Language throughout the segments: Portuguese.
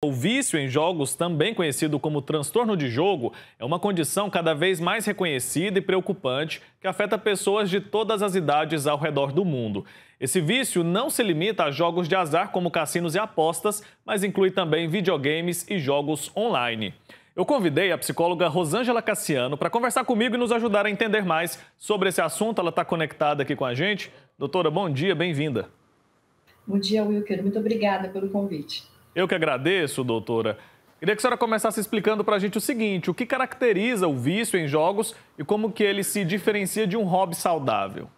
O vício em jogos, também conhecido como transtorno de jogo, é uma condição cada vez mais reconhecida e preocupante que afeta pessoas de todas as idades ao redor do mundo. Esse vício não se limita a jogos de azar como cassinos e apostas, mas inclui também videogames e jogos online. Eu convidei a psicóloga Rosângela Cassiano para conversar comigo e nos ajudar a entender mais sobre esse assunto. Ela está conectada aqui com a gente. Doutora, bom dia, bem-vinda. Bom dia, Wilker. Muito obrigada pelo convite. Eu que agradeço, doutora. Queria que a senhora começasse explicando para a gente o seguinte: o que caracteriza o vício em jogos e como que ele se diferencia de um hobby saudável?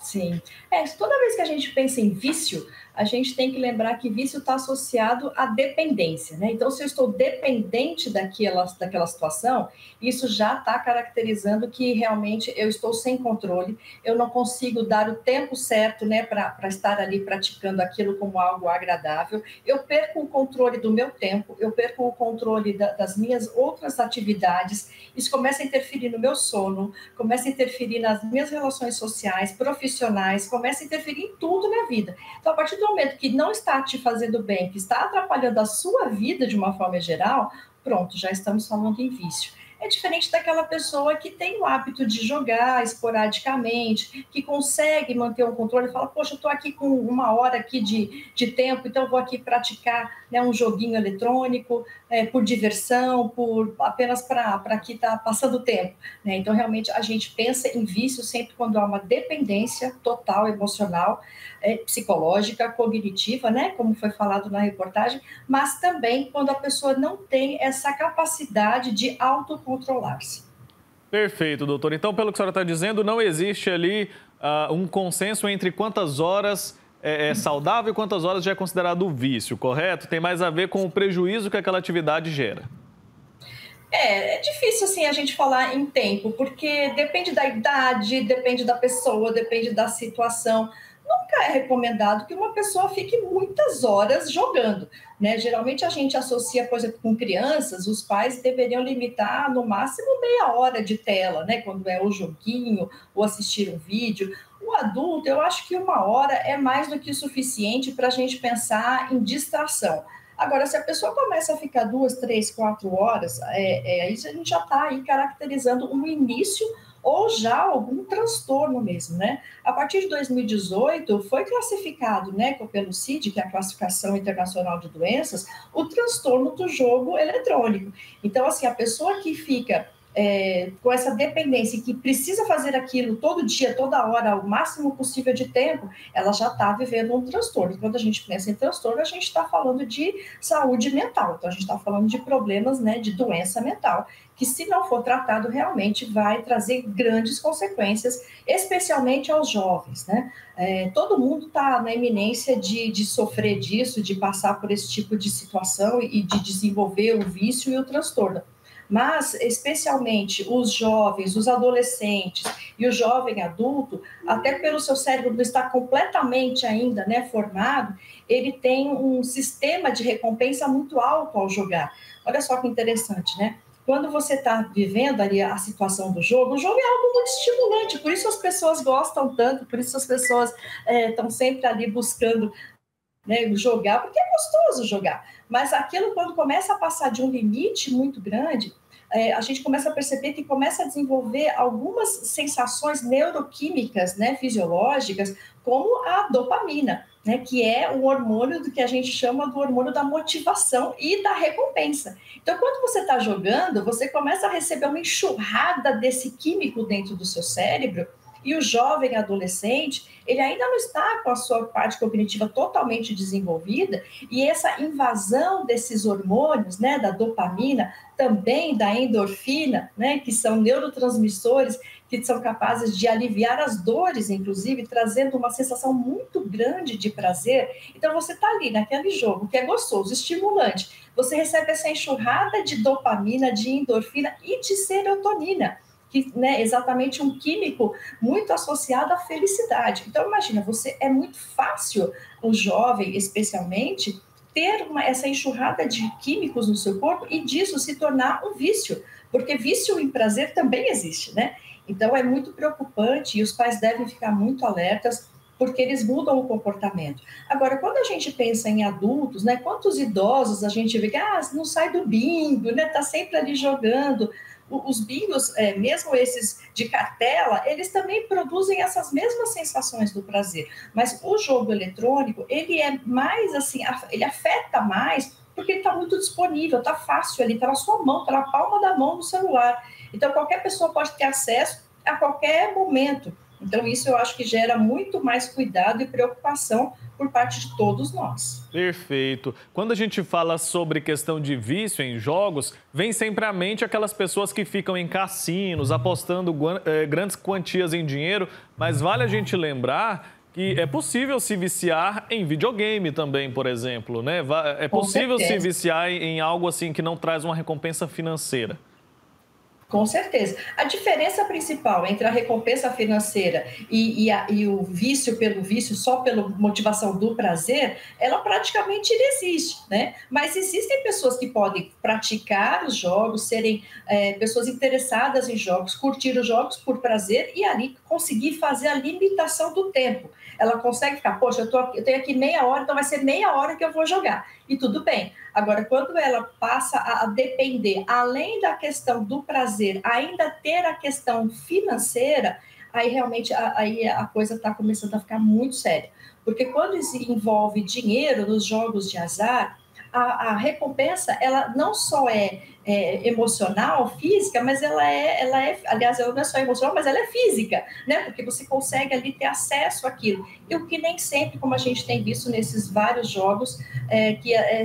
Sim. É, toda vez que a gente pensa em vício, a gente tem que lembrar que vício está associado à dependência, né? Então, se eu estou dependente daquela, daquela situação, isso já está caracterizando que realmente eu estou sem controle, eu não consigo dar o tempo certo, né, para estar ali praticando aquilo como algo agradável, eu perco o controle do meu tempo, eu perco o controle da, das minhas outras atividades, isso começa a interferir no meu sono, começa a interferir nas minhas relações sociais, profissionais, começa a interferir em tudo na vida. Então, a partir do momento que não está te fazendo bem, que está atrapalhando a sua vida de uma forma geral, pronto, já estamos falando em vício é diferente daquela pessoa que tem o hábito de jogar esporadicamente, que consegue manter um controle e fala, poxa, eu estou aqui com uma hora aqui de, de tempo, então vou aqui praticar né, um joguinho eletrônico é, por diversão, por apenas para que está passando o tempo. Né? Então, realmente, a gente pensa em vício sempre quando há uma dependência total emocional, é, psicológica, cognitiva, né, como foi falado na reportagem, mas também quando a pessoa não tem essa capacidade de autocontrolar-se. Perfeito, doutor. Então, pelo que a senhora está dizendo, não existe ali uh, um consenso entre quantas horas é, é, saudável e quantas horas já é considerado vício, correto? Tem mais a ver com o prejuízo que aquela atividade gera. É, é difícil assim a gente falar em tempo, porque depende da idade, depende da pessoa, depende da situação nunca é recomendado que uma pessoa fique muitas horas jogando. Né? Geralmente a gente associa, por exemplo, com crianças, os pais deveriam limitar no máximo meia hora de tela, né? quando é o joguinho ou assistir um vídeo. O adulto, eu acho que uma hora é mais do que suficiente para a gente pensar em distração. Agora, se a pessoa começa a ficar duas, três, quatro horas, é, é, aí a gente já está aí caracterizando um início ou já algum transtorno mesmo, né? A partir de 2018 foi classificado, né, pelo CID, que é a classificação internacional de doenças, o transtorno do jogo eletrônico. Então, assim, a pessoa que fica é, com essa dependência que precisa fazer aquilo todo dia, toda hora, o máximo possível de tempo, ela já está vivendo um transtorno. Quando a gente pensa em transtorno, a gente está falando de saúde mental, então a gente está falando de problemas né, de doença mental, que se não for tratado, realmente vai trazer grandes consequências, especialmente aos jovens. Né? É, todo mundo está na iminência de, de sofrer disso, de passar por esse tipo de situação e de desenvolver o vício e o transtorno mas especialmente os jovens, os adolescentes e o jovem adulto, até pelo seu cérebro não estar completamente ainda né, formado, ele tem um sistema de recompensa muito alto ao jogar. Olha só que interessante, né? Quando você está vivendo ali a situação do jogo, o jogo é algo muito estimulante, por isso as pessoas gostam tanto, por isso as pessoas estão é, sempre ali buscando né, jogar, porque é gostoso jogar. Mas aquilo, quando começa a passar de um limite muito grande, é, a gente começa a perceber que começa a desenvolver algumas sensações neuroquímicas, né, fisiológicas, como a dopamina, né, que é o hormônio do que a gente chama do hormônio da motivação e da recompensa. Então, quando você está jogando, você começa a receber uma enxurrada desse químico dentro do seu cérebro e o jovem adolescente, ele ainda não está com a sua parte cognitiva totalmente desenvolvida, e essa invasão desses hormônios, né, da dopamina, também da endorfina, né, que são neurotransmissores que são capazes de aliviar as dores, inclusive, trazendo uma sensação muito grande de prazer. Então, você está ali naquele jogo que é gostoso, estimulante, você recebe essa enxurrada de dopamina, de endorfina e de serotonina que né, exatamente um químico muito associado à felicidade. Então, imagina, você é muito fácil, o jovem especialmente, ter uma, essa enxurrada de químicos no seu corpo e disso se tornar um vício, porque vício em prazer também existe, né? Então, é muito preocupante e os pais devem ficar muito alertas porque eles mudam o comportamento. Agora, quando a gente pensa em adultos, né, quantos idosos a gente vê que ah, não sai do bingo, né, tá sempre ali jogando. Os bingos, é, mesmo esses de cartela, eles também produzem essas mesmas sensações do prazer. Mas o jogo eletrônico, ele é mais assim, ele afeta mais porque ele está muito disponível, está fácil ali, está na sua mão, está na palma da mão do celular. Então, qualquer pessoa pode ter acesso a qualquer momento. Então, isso eu acho que gera muito mais cuidado e preocupação por parte de todos nós. Perfeito. Quando a gente fala sobre questão de vício em jogos, vem sempre à mente aquelas pessoas que ficam em cassinos, apostando eh, grandes quantias em dinheiro, mas vale a gente lembrar que é possível se viciar em videogame também, por exemplo, né? É possível se viciar em algo assim que não traz uma recompensa financeira. Com certeza. A diferença principal entre a recompensa financeira e, e, a, e, o vício pelo vício, só pela motivação do prazer, ela praticamente existe, né? Mas existem pessoas que podem praticar os jogos, serem é, pessoas interessadas em jogos, curtir os jogos por prazer e ali conseguir fazer a limitação do tempo. Ela consegue ficar, poxa, eu, tô, eu tenho aqui meia hora, então vai ser meia hora que eu vou jogar. E tudo bem. Agora, quando ela passa a depender, além da questão do prazer, ainda ter a questão financeira, aí realmente a, aí a coisa está começando a ficar muito séria. Porque quando envolve dinheiro nos jogos de azar, a, a recompensa ela não só é é, emocional, física, mas ela é, ela é, aliás, ela não é só emocional, mas ela é física, né? Porque você consegue ali ter acesso àquilo. E o que nem sempre, como a gente tem visto nesses vários jogos, é, que é,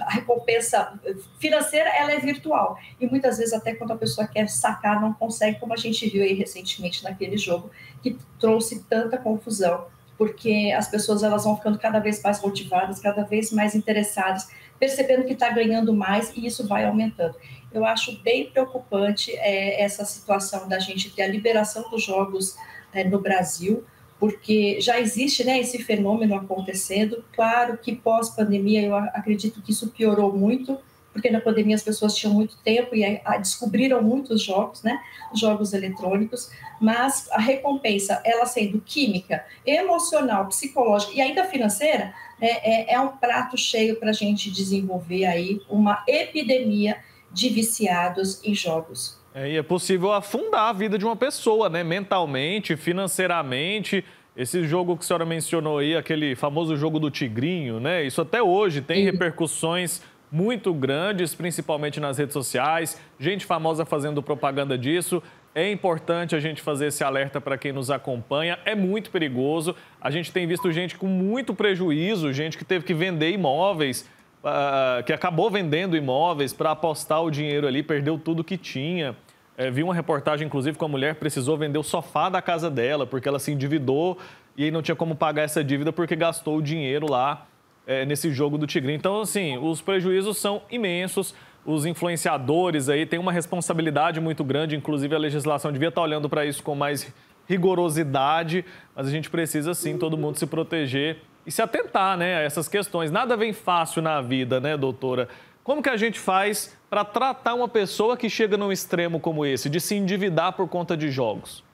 a recompensa financeira ela é virtual. E muitas vezes, até quando a pessoa quer sacar, não consegue, como a gente viu aí recentemente naquele jogo, que trouxe tanta confusão porque as pessoas elas vão ficando cada vez mais motivadas, cada vez mais interessadas percebendo que está ganhando mais e isso vai aumentando. Eu acho bem preocupante é, essa situação da gente ter a liberação dos jogos é, no Brasil, porque já existe né, esse fenômeno acontecendo. Claro que pós-pandemia eu acredito que isso piorou muito, porque na pandemia as pessoas tinham muito tempo e descobriram muitos jogos, né, jogos eletrônicos, mas a recompensa, ela sendo química, emocional, psicológica e ainda financeira, é, é, é um prato cheio para a gente desenvolver aí uma epidemia de viciados em jogos. É, e é possível afundar a vida de uma pessoa, né? Mentalmente, financeiramente. Esse jogo que a senhora mencionou aí, aquele famoso jogo do tigrinho, né? Isso até hoje tem Sim. repercussões muito grandes, principalmente nas redes sociais. Gente famosa fazendo propaganda disso. É importante a gente fazer esse alerta para quem nos acompanha. É muito perigoso. A gente tem visto gente com muito prejuízo, gente que teve que vender imóveis, uh, que acabou vendendo imóveis para apostar o dinheiro ali, perdeu tudo que tinha. É, vi uma reportagem, inclusive, com a mulher precisou vender o sofá da casa dela, porque ela se endividou e aí não tinha como pagar essa dívida porque gastou o dinheiro lá é, nesse jogo do Tigre. Então, assim, os prejuízos são imensos os influenciadores aí têm uma responsabilidade muito grande, inclusive a legislação devia estar olhando para isso com mais rigorosidade, mas a gente precisa sim todo mundo se proteger e se atentar, né, a essas questões. Nada vem fácil na vida, né, doutora? Como que a gente faz para tratar uma pessoa que chega num extremo como esse, de se endividar por conta de jogos?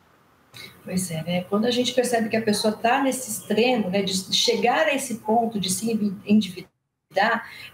Pois é, né? Quando a gente percebe que a pessoa está nesse extremo, né, de chegar a esse ponto de se endividar,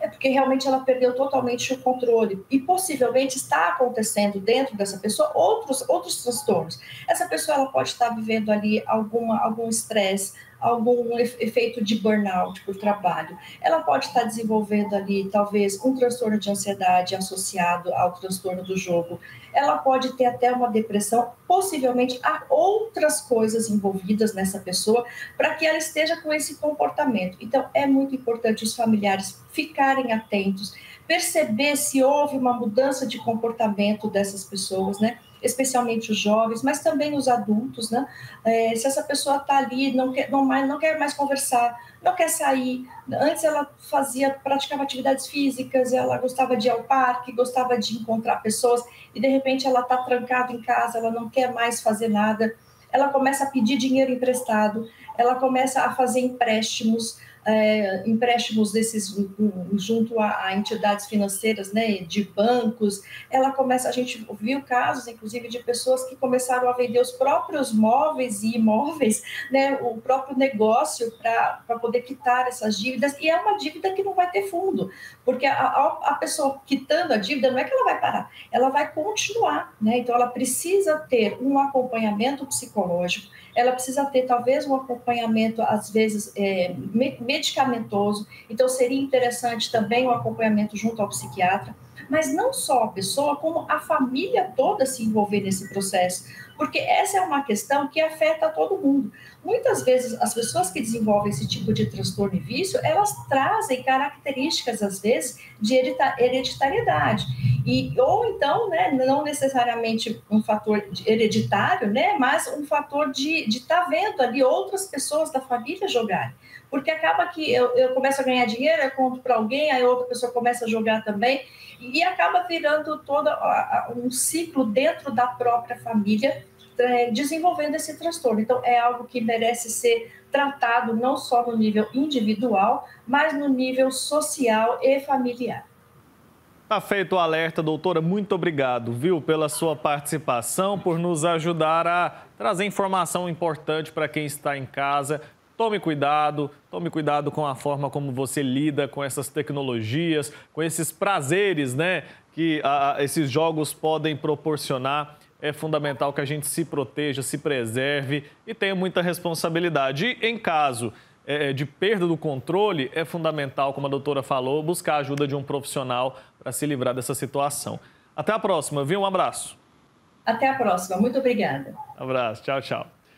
é porque realmente ela perdeu totalmente o controle e possivelmente está acontecendo dentro dessa pessoa outros outros transtornos. Essa pessoa ela pode estar vivendo ali alguma algum estresse, algum efeito de burnout por trabalho. Ela pode estar desenvolvendo ali, talvez, um transtorno de ansiedade associado ao transtorno do jogo. Ela pode ter até uma depressão, possivelmente há outras coisas envolvidas nessa pessoa para que ela esteja com esse comportamento. Então, é muito importante os familiares ficarem atentos, perceber se houve uma mudança de comportamento dessas pessoas, né? Especialmente os jovens, mas também os adultos, né? É, se essa pessoa está ali, não quer, não, mais, não quer mais conversar, não quer sair. Antes ela fazia, praticava atividades físicas, ela gostava de ir ao parque, gostava de encontrar pessoas, e de repente ela está trancada em casa, ela não quer mais fazer nada. Ela começa a pedir dinheiro emprestado, ela começa a fazer empréstimos, é, empréstimos desses junto a, a, entidades financeiras, né, de bancos. Ela começa, a gente viu casos, inclusive, de pessoas que começaram a vender os próprios móveis e imóveis, né, o próprio negócio para poder quitar essas dívidas. E é uma dívida que não vai ter fundo, porque a, a, pessoa quitando a dívida não é que ela vai parar, ela vai continuar, né? Então ela precisa ter um acompanhamento psicológico, ela precisa ter talvez um acompanhamento às vezes é, medicamentoso, então seria interessante também o um acompanhamento junto ao psiquiatra, mas não só a pessoa, como a família toda se envolver nesse processo, porque essa é uma questão que afeta todo mundo. Muitas vezes as pessoas que desenvolvem esse tipo de transtorno e vício, elas trazem características às vezes de hereditariedade. E ou então, né, não necessariamente um fator hereditário, né, mas um fator de estar tá vendo ali outras pessoas da família jogarem porque acaba que eu, eu começo a ganhar dinheiro, eu conto para alguém, aí outra pessoa começa a jogar também, e acaba virando todo um ciclo dentro da própria família, é, desenvolvendo esse transtorno. Então, é algo que merece ser tratado não só no nível individual, mas no nível social e familiar. Tá feito o alerta, doutora. Muito obrigado, viu, pela sua participação, por nos ajudar a trazer informação importante para quem está em casa Tome cuidado, tome cuidado com a forma como você lida com essas tecnologias, com esses prazeres, né, que a, esses jogos podem proporcionar. É fundamental que a gente se proteja, se preserve e tenha muita responsabilidade. E em caso é, de perda do controle, é fundamental, como a doutora falou, buscar a ajuda de um profissional para se livrar dessa situação. Até a próxima, viu? Um abraço. Até a próxima. Muito obrigada. Um abraço. Tchau, tchau.